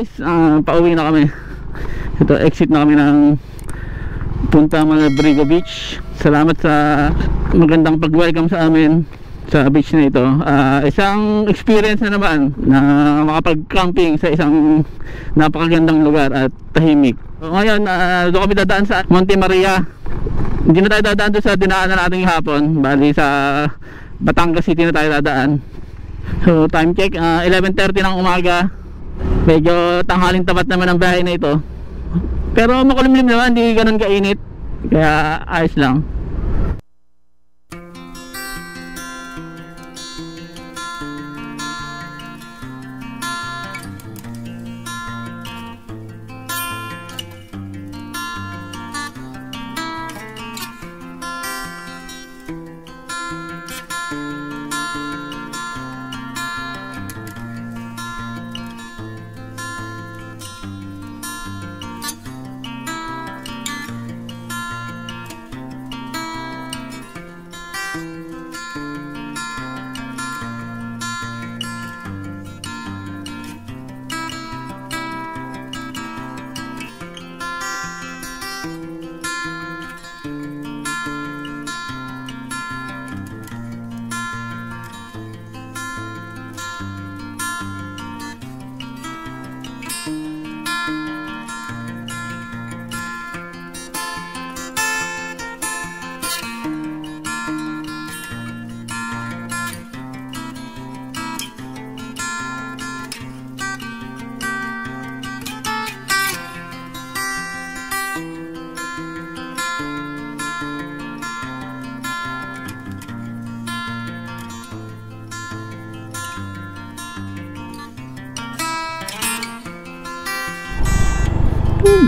guys, uh, pauwi na kami. Ito, exit na kami ng punta Malabrigo Beach. Salamat sa magandang pag-welcome sa amin sa beach na ito. Uh, isang experience na naman na makapag-camping sa isang napakagandang lugar at tahimik. Ngayon, uh, doon kami dadaan sa Monte Maria. Hindi na tayo dadaan doon sa dinaanan natin hapon. Bali sa Batangas City na tayo dadaan. So time check, uh, 11.30 ng umaga medyo tanghaling tapat naman ang bahay na ito. Pero makulimlim naman hindi ganun kainit. Kaya ayos lang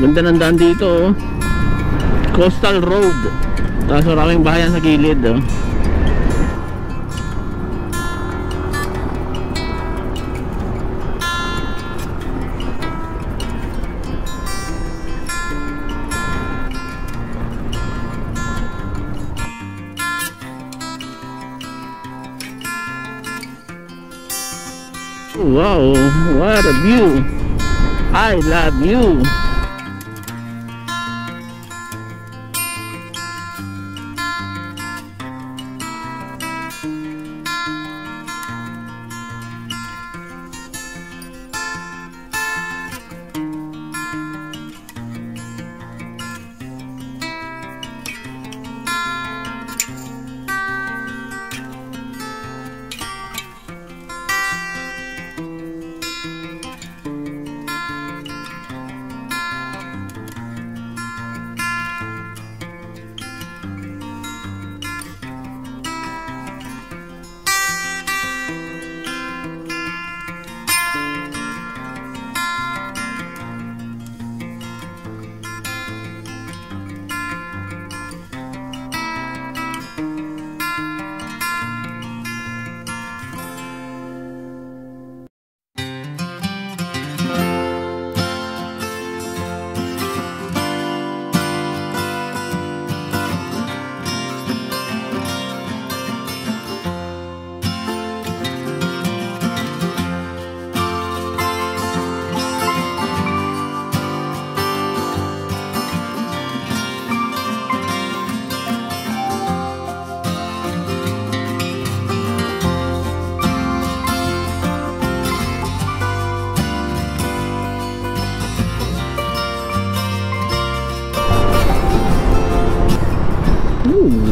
Ganda ng daan dito oh. Coastal Road Tapos maraming bahayan sa gilid oh. Wow, what a view! I love you!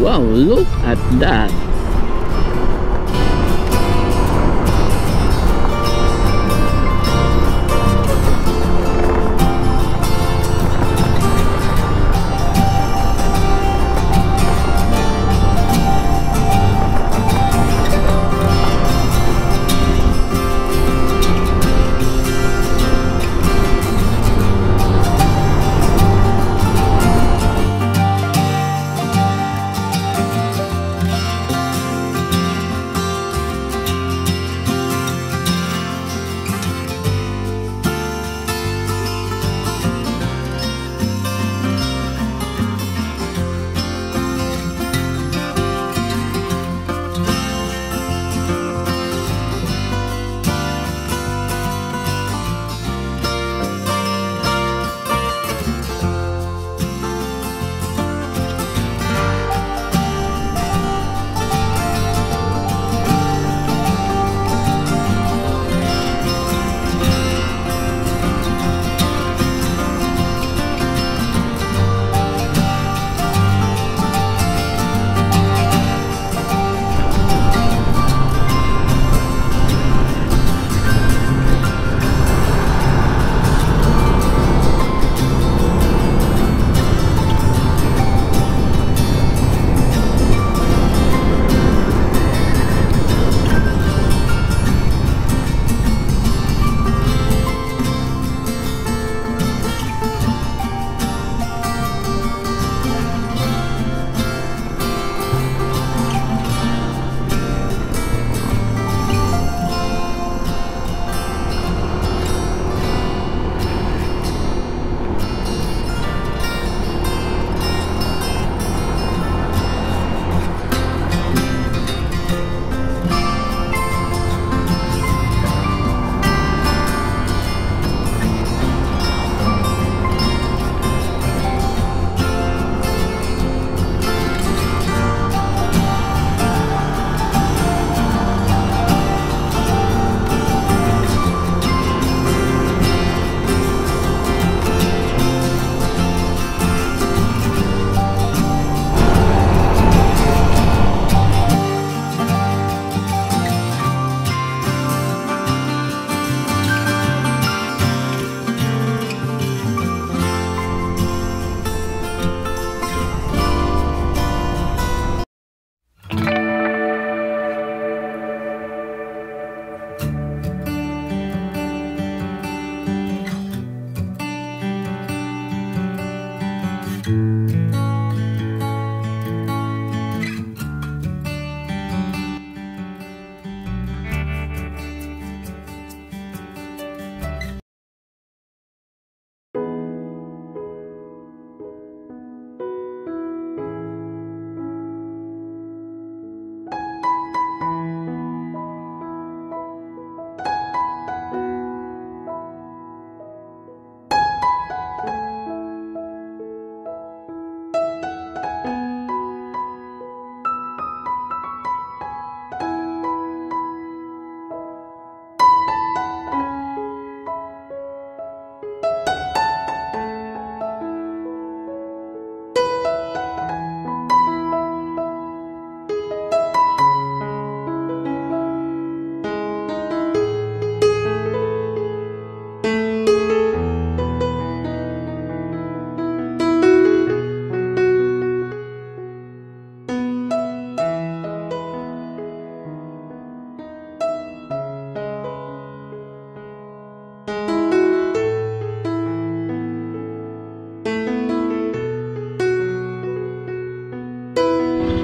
Wow, look at that.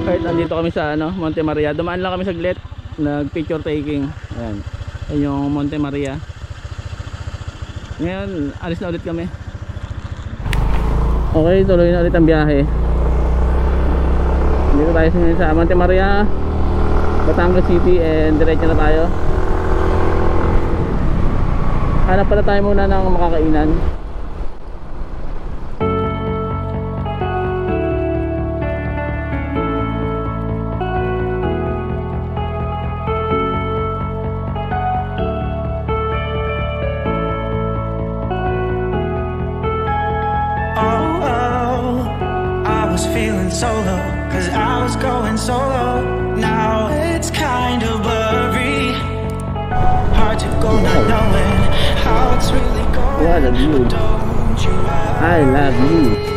Alright, nandito kami sa ano, Monte Maria. Dumaan lang kami saglit. Nag picture taking. Ayan. Ayan yung Monte Maria. Ngayon, alis na ulit kami. Okay, tuloy na ulit ang biyahe. Dito tayo sa- sa Monte Maria, Batangas City and diretso na tayo. Hanap pala tayo muna ng makakainan. Going solo. Now it's kind of blurry. Hard to go not knowing how it's really going. What a view. You I love you.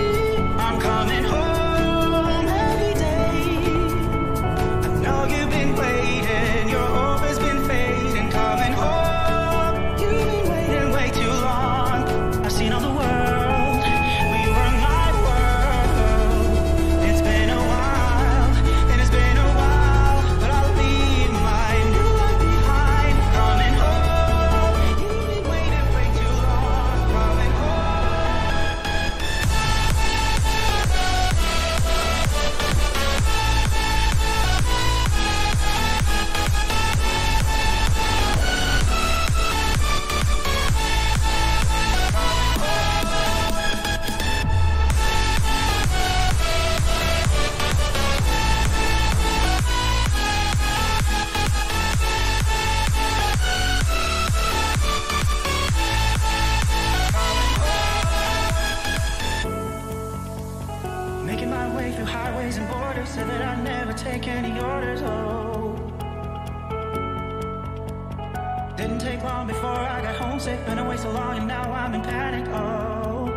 Making my way through highways and borders so that I never take any orders. Oh, didn't take long before I got homesick. Been away so long and now I'm in panic. Oh,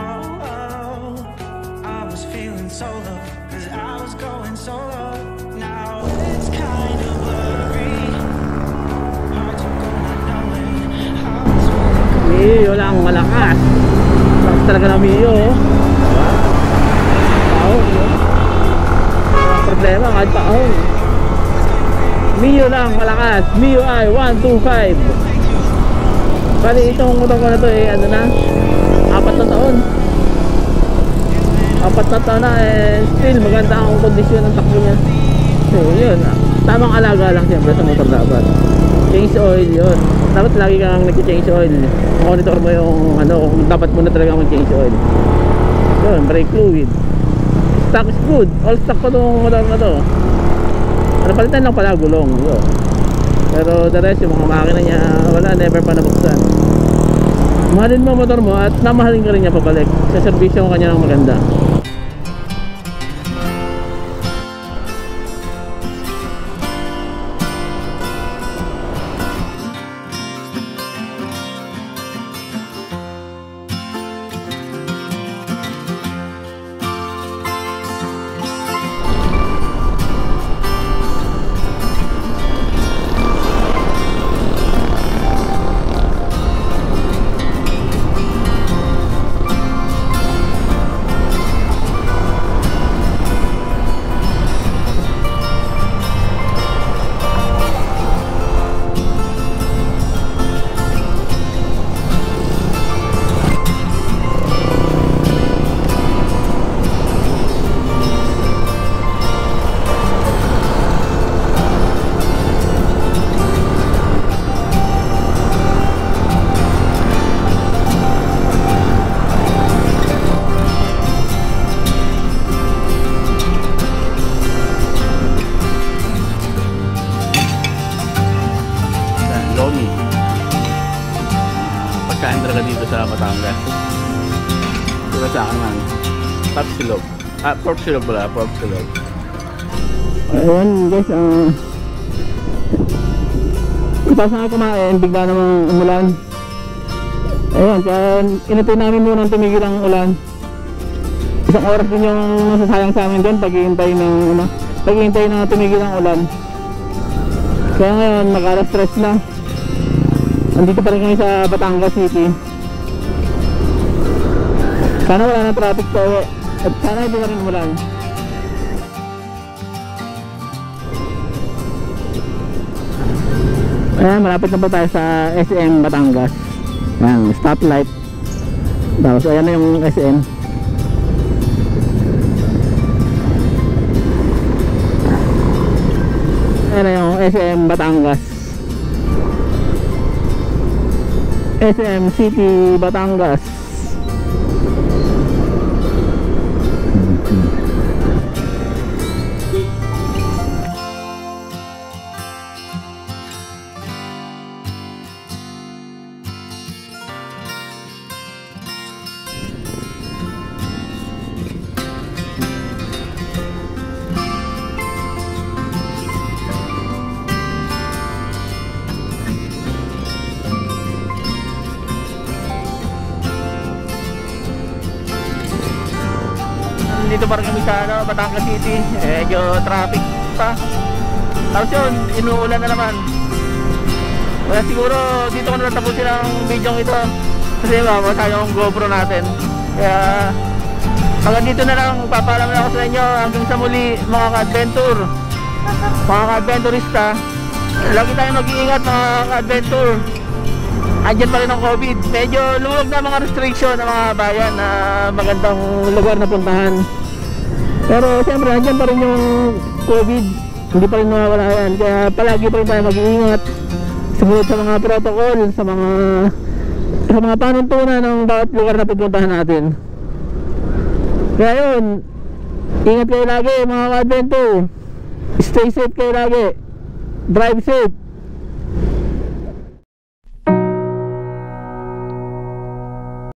oh, oh. I was feeling so low cause I was going solo. Now it's kind of blurry. Hard to go not knowing how it's really going. Miyo lang malakas. Lakas talaga ng Miyo. oh. Problema kahit paon. Miyo lang malakas. Miyo ay 125. Bali itong motor ko na to eh ano na. Apat na taon. Apat na taon na eh still maganda ang kondisyon ng takbo niya. So yun. Tamang alaga lang siyempre sa motor dapat. Change oil yun. Dapat lagi kang nag-change oil. Monitor mo yung ano, kung dapat mo na talaga mag-change oil. Yun, brake fluid. Stock is good. All stock pa itong motor na to. Ano palitan lang pala gulong. Yun. Pero the rest, yung mga makina niya, wala, never pa nabuksan. Mahalin mo motor mo at namahalin ka rin niya pabalik. Sa servisyo mo kanya ng maganda. Sa akin man? Top silog. Ah, pork silog pala. Pork silog. Ayun guys, ah... Tapos na kumain, bigla namang umulan. Ayun, kaya inatay namin muna tumigil ang ulan. Isang oras din yung nasasayang sa amin doon paghihintay ng ano, paghihintay na tumigil ang ulan. Kaya ngayon, mag-alas stress na. Andito pa rin kami sa Batangas City. Sana wala ng traffic pa uwi. At sana hindi na rin ulan. Ayan, malapit na po tayo sa SM Batangas. Ayan, stoplight. Tapos ayan na yung SM. Ayan na yung SM Batangas. SM City Batangas. 嗯。Dito pa rin kami sa ano, Batangas City. Medyo traffic pa. Tapos yun, inuulan na naman. Kaya siguro dito ko na tapusin ang video ito. Kasi mabasa yung GoPro natin. Kaya hanggang dito na lang papaalam na ako sa inyo hanggang sa muli mga ka-adventure. Mga ka-adventurista. Lagi tayong mag-iingat mga ka-adventure. Andyan pa rin ang COVID. Medyo luwag na mga restriction ng mga bayan na magandang lugar na puntahan. Pero siyempre, andyan pa rin yung COVID. Hindi pa rin nawawala yan. Kaya palagi pa rin tayo mag-iingat. Sumunod sa mga protocol, sa mga sa mga panuntunan ng bawat lugar na pupuntahan natin. Kaya yun, ingat kayo lagi mga ka-adventure. Stay safe kayo lagi. Drive safe.